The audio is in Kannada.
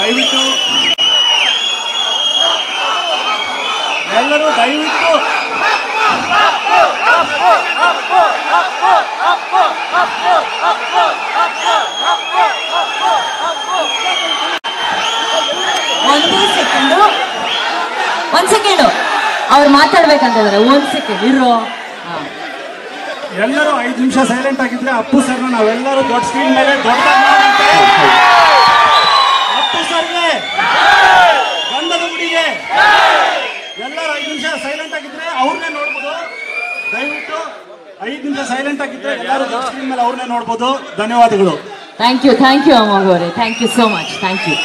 ದಯವಿಟ್ಟು. ಎಲ್ಲರೂ ದಯವಿಟ್ಟು. ಒಂದೇ ಸೆಕೆಂಡು. ಒಂದ್ ಸೆಕೆಂಡು. ಅವ್ರು ಮಾತಾಡ್ಬೇಕಂತಂದ್ರೆ ಒಂದ್ ಸೆಕೆಂಡ್. ಇರೋ ಎಲ್ಲರೂ ಐದು ನಿಮಿಷ ಸೈಲೆಂಟ್ ಆಗಿದ್ರೆ ಅಪ್ಪು ಸರ್ನ ನಾವೆಲ್ಲರೂ ದೊಡ್ಡ ಸ್ಕ್ರೀನ್ ಮೇಲೆ ದೊಡ್ಡ ಐದು ನಿಮಿಷ ಸೈಲೆಂಟ್ ಆಗಿದ್ರೆ ಎಲ್ಲರೂ ಸ್ಕ್ರೀನ್ ಮೇಲೆ ಅವ್ರನ್ನೇ ನೋಡ್ಬೋದು. ಧನ್ಯವಾದಗಳು. Thank you thank you Amogh ಅವರೇ. Thank you so much thank you